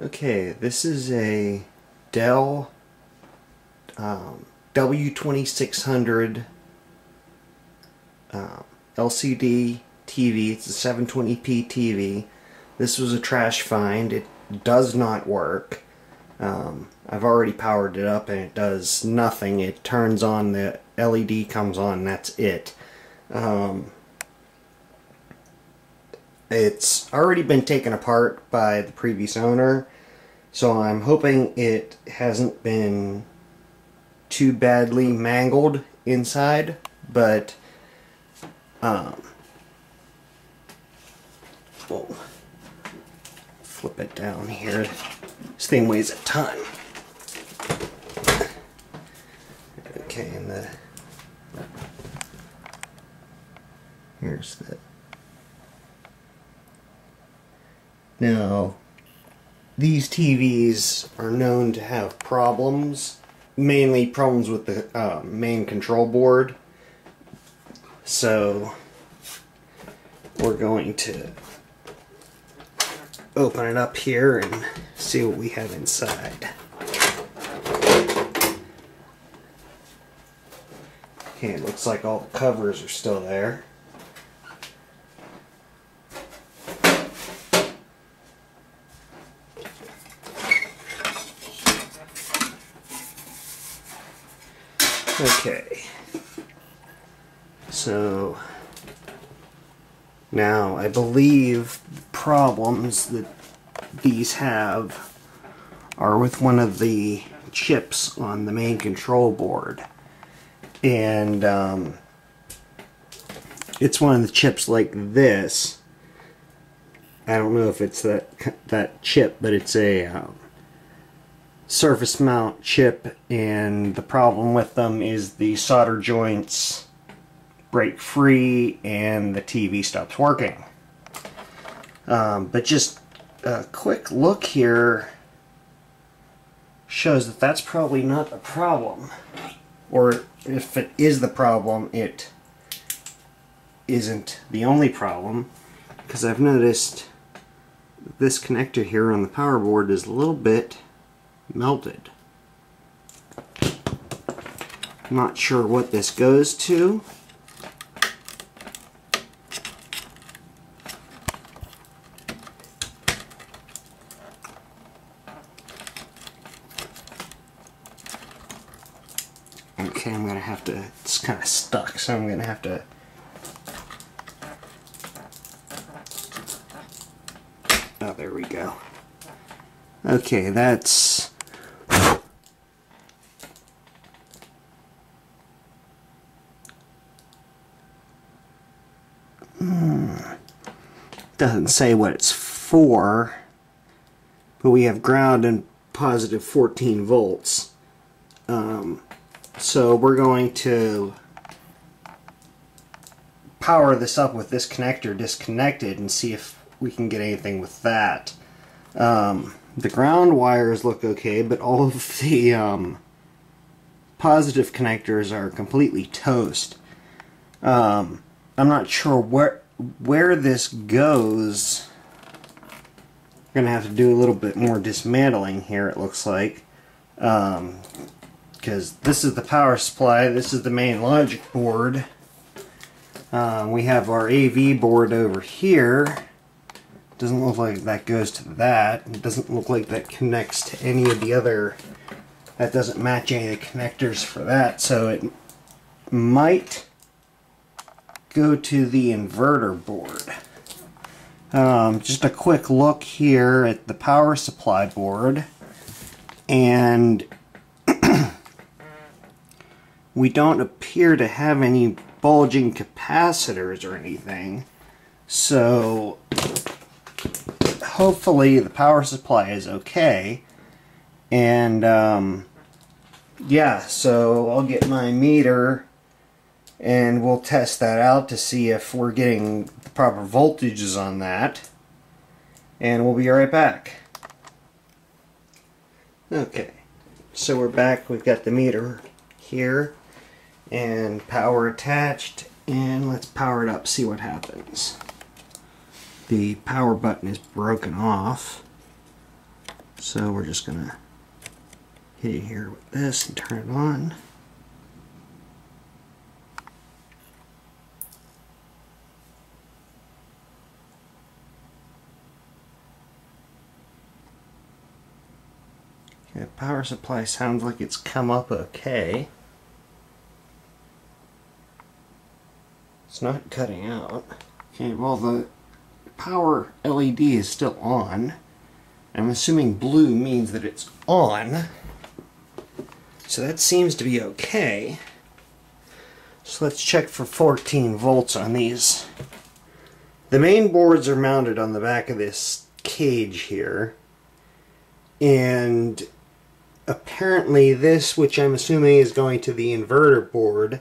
Okay, this is a Dell um, W2600 uh, LCD TV. It's a 720p TV. This was a trash find. It does not work. Um, I've already powered it up and it does nothing. It turns on, the LED comes on, that's it. Um, it's already been taken apart by the previous owner, so I'm hoping it hasn't been too badly mangled inside, but um, we'll flip it down here. This thing weighs a ton. Okay, and the here's the Now, these TVs are known to have problems, mainly problems with the uh, main control board. So, we're going to open it up here and see what we have inside. Okay, it looks like all the covers are still there. Okay. So now I believe problems that these have are with one of the chips on the main control board. And um, it's one of the chips like this. I don't know if it's that that chip, but it's a um, surface mount chip and the problem with them is the solder joints break free and the TV stops working. Um, but just a quick look here shows that that's probably not the problem. Or if it is the problem, it isn't the only problem because I've noticed this connector here on the power board is a little bit melted. Not sure what this goes to. Okay, I'm gonna have to, it's kind of stuck, so I'm gonna have to Oh, there we go. Okay, that's doesn't say what it's for, but we have ground and positive 14 volts. Um, so we're going to power this up with this connector disconnected and see if we can get anything with that. Um, the ground wires look okay, but all of the um, positive connectors are completely toast. Um, I'm not sure where where this goes, we're going to have to do a little bit more dismantling here, it looks like. Because um, this is the power supply, this is the main logic board. Um, we have our AV board over here. Doesn't look like that goes to that. It doesn't look like that connects to any of the other... That doesn't match any of the connectors for that, so it might go to the inverter board. Um, just a quick look here at the power supply board. And we don't appear to have any bulging capacitors or anything. So hopefully the power supply is okay. And um, yeah so I'll get my meter and we'll test that out to see if we're getting the proper voltages on that. And we'll be right back. Okay so we're back. We've got the meter here and power attached and let's power it up see what happens. The power button is broken off So we're just gonna hit it here with this and turn it on. Okay, power supply sounds like it's come up okay. It's not cutting out. Okay, well the power LED is still on. I'm assuming blue means that it's on. So that seems to be okay. So let's check for 14 volts on these. The main boards are mounted on the back of this cage here. And apparently this, which I'm assuming is going to the inverter board,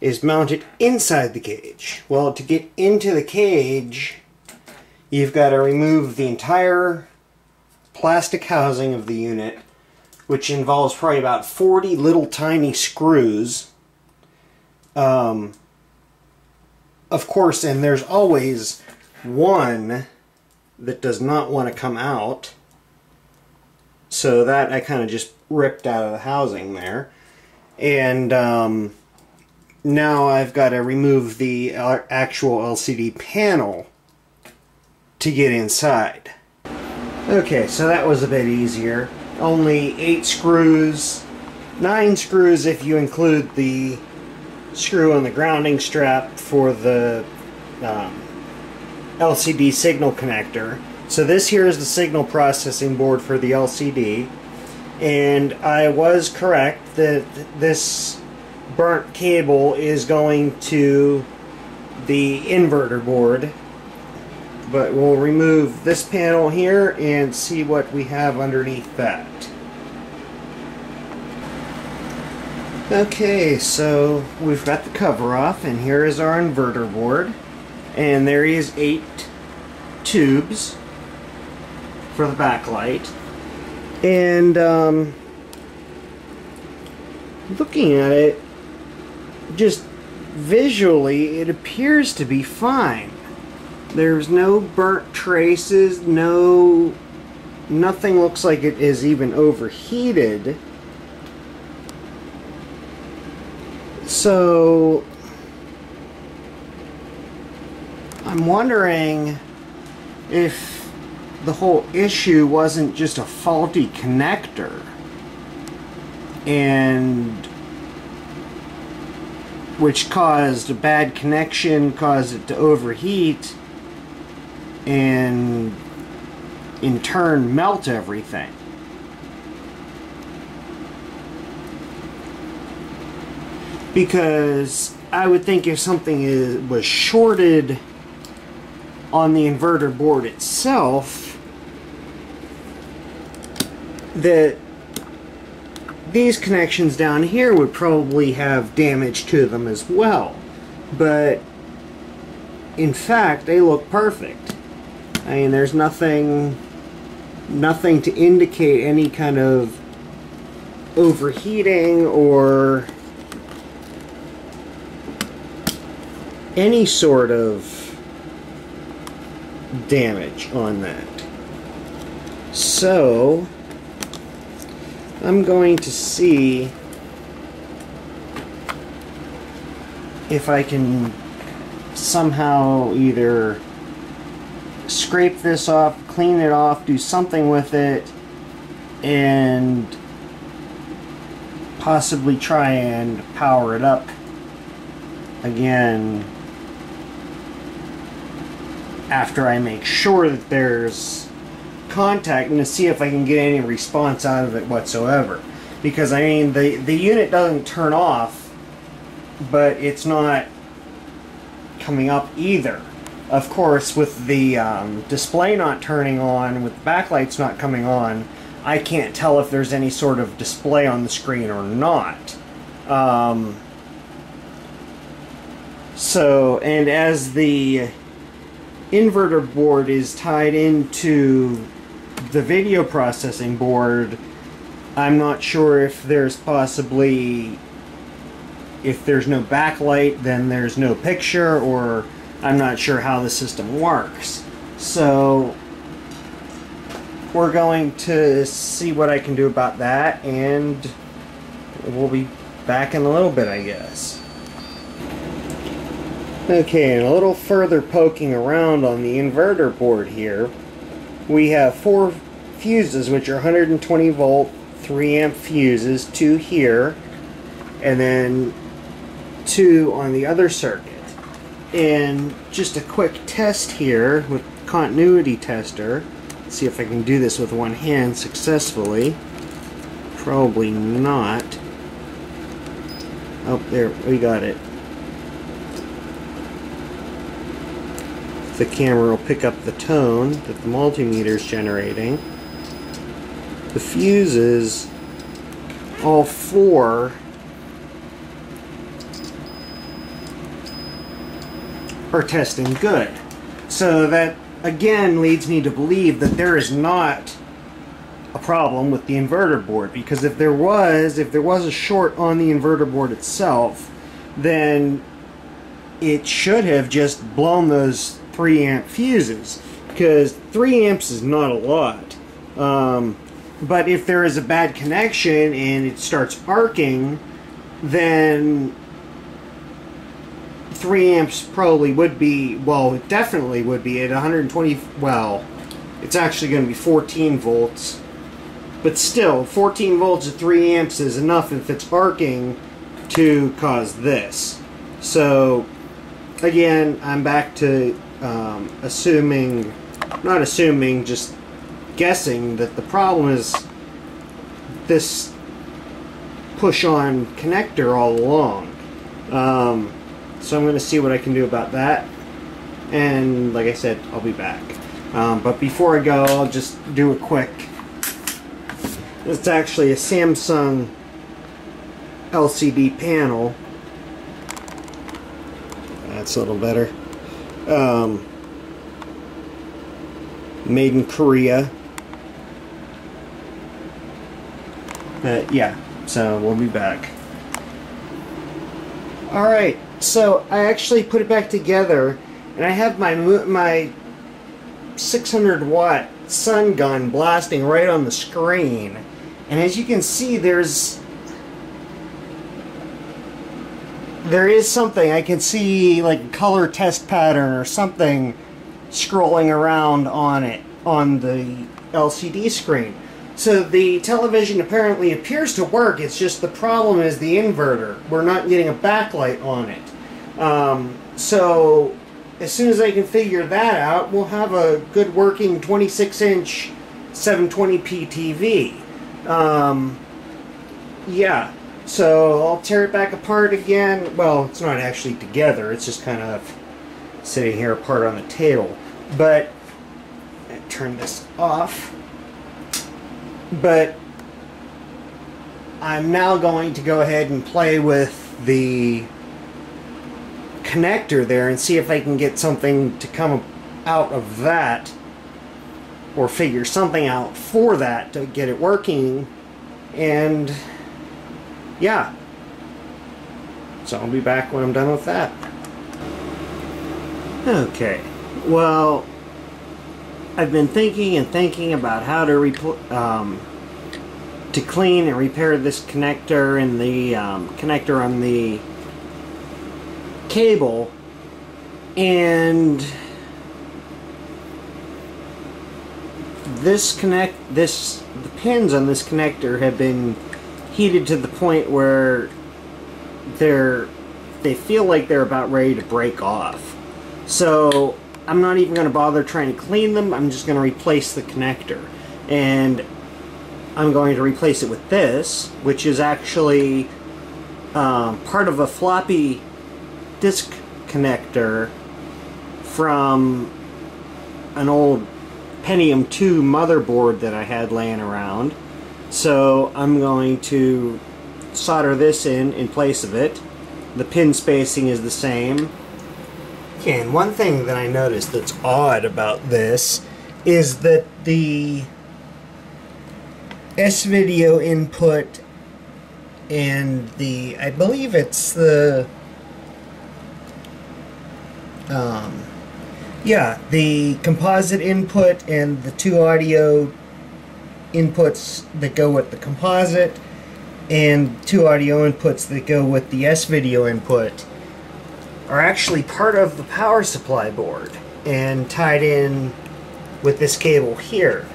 is mounted inside the cage. Well, to get into the cage, you've got to remove the entire plastic housing of the unit, which involves probably about 40 little tiny screws. Um, of course, and there's always one that does not want to come out. So that I kind of just ripped out of the housing there. And um, now I've got to remove the actual LCD panel to get inside. Okay, so that was a bit easier. Only eight screws, nine screws if you include the screw on the grounding strap for the um, LCD signal connector. So this here is the signal processing board for the LCD. And I was correct that this burnt cable is going to the inverter board. But we'll remove this panel here and see what we have underneath that. Okay, so we've got the cover off and here is our inverter board. And there is eight tubes for the backlight. And um, looking at it, just visually, it appears to be fine. There's no burnt traces, no... Nothing looks like it is even overheated. So... I'm wondering if the whole issue wasn't just a faulty connector. And which caused a bad connection caused it to overheat and in turn melt everything. Because I would think if something is, was shorted on the inverter board itself that these connections down here would probably have damage to them as well. But in fact, they look perfect. I mean, there's nothing nothing to indicate any kind of overheating or any sort of damage on that. So, I'm going to see if I can somehow either scrape this off, clean it off, do something with it, and possibly try and power it up again after I make sure that there's contact and to see if I can get any response out of it whatsoever. Because I mean, the the unit doesn't turn off, but it's not coming up either. Of course, with the um, display not turning on, with the backlights not coming on, I can't tell if there's any sort of display on the screen or not. Um, so, and as the inverter board is tied into the video processing board, I'm not sure if there's possibly if there's no backlight, then there's no picture, or I'm not sure how the system works. So we're going to see what I can do about that, and we'll be back in a little bit, I guess. Okay, and a little further poking around on the inverter board here, we have four fuses, which are 120 volt, 3 amp fuses, two here, and then two on the other circuit. And just a quick test here with continuity tester. See if I can do this with one hand successfully. Probably not. Oh, there, we got it. The camera will pick up the tone that the multimeter is generating. The fuses, all four, are testing good. So that again leads me to believe that there is not a problem with the inverter board because if there was, if there was a short on the inverter board itself, then it should have just blown those 3 amp fuses because 3 amps is not a lot. Um, but if there is a bad connection and it starts arcing, then 3 amps probably would be, well, it definitely would be at 120, well, it's actually going to be 14 volts. But still, 14 volts at 3 amps is enough if it's arcing to cause this. So, again, I'm back to um, assuming, not assuming, just guessing that the problem is this push-on connector all along. Um, so I'm going to see what I can do about that. And like I said, I'll be back. Um, but before I go, I'll just do a quick... It's actually a Samsung LCD panel. That's a little better. Um, made in Korea. But yeah, so we'll be back. Alright, so I actually put it back together and I have my my 600 watt sun gun blasting right on the screen. And as you can see, there's there is something I can see like color test pattern or something scrolling around on it on the LCD screen. So the television apparently appears to work, it's just the problem is the inverter. We're not getting a backlight on it. Um, so as soon as I can figure that out, we'll have a good working 26 inch 720p TV. Um, yeah, so I'll tear it back apart again. Well, it's not actually together, it's just kind of sitting here apart on the table. But, turn this off. But, I'm now going to go ahead and play with the connector there and see if I can get something to come out of that or figure something out for that to get it working and yeah. So I'll be back when I'm done with that. Okay. Well, I've been thinking and thinking about how to um, to clean and repair this connector and the um, connector on the cable and this connect this the pins on this connector have been heated to the point where they're they feel like they're about ready to break off. So I'm not even going to bother trying to clean them. I'm just going to replace the connector. And I'm going to replace it with this, which is actually um, part of a floppy disk connector from an old Pentium 2 motherboard that I had laying around. So I'm going to solder this in in place of it. The pin spacing is the same. Okay, and one thing that I noticed that's odd about this is that the S-video input and the, I believe it's the, um, yeah, the composite input and the two audio inputs that go with the composite and two audio inputs that go with the S-video input are actually part of the power supply board and tied in with this cable here.